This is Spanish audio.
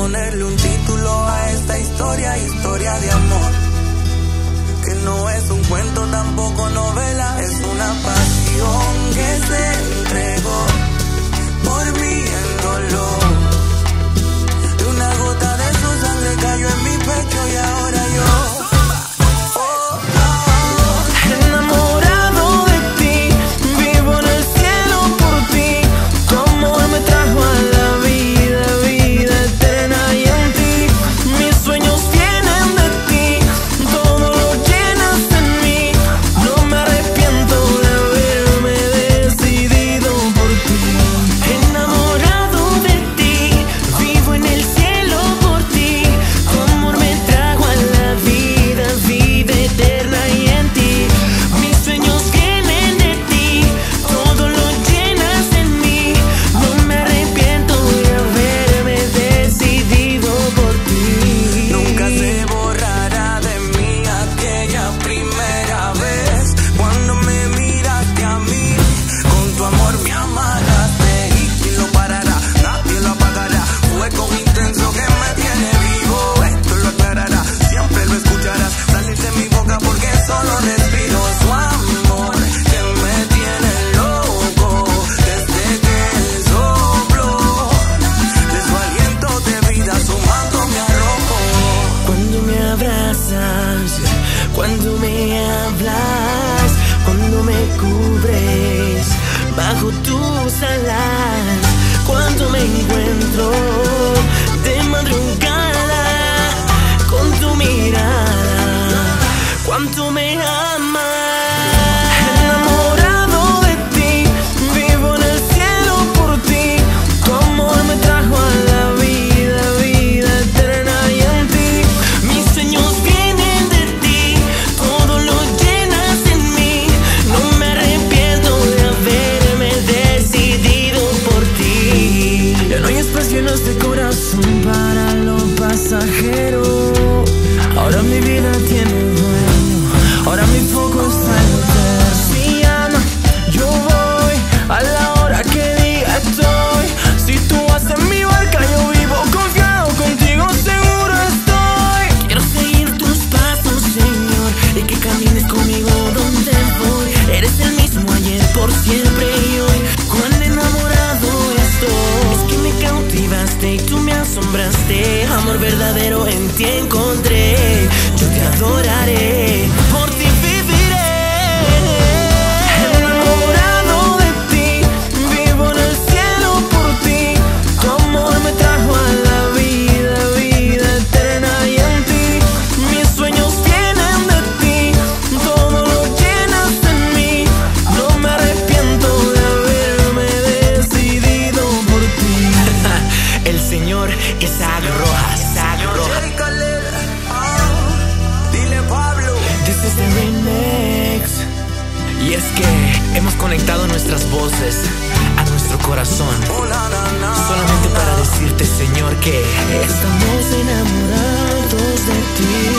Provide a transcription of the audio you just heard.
ponerle un título a esta historia, historia de amor, que no es un cuento tan Cuando me hablas, cuando me cubres bajo tus alas, cuando me encuentro. Ángel. adoraré. a nuestro corazón. Solamente para decirte, Señor, que estamos enamorados de ti.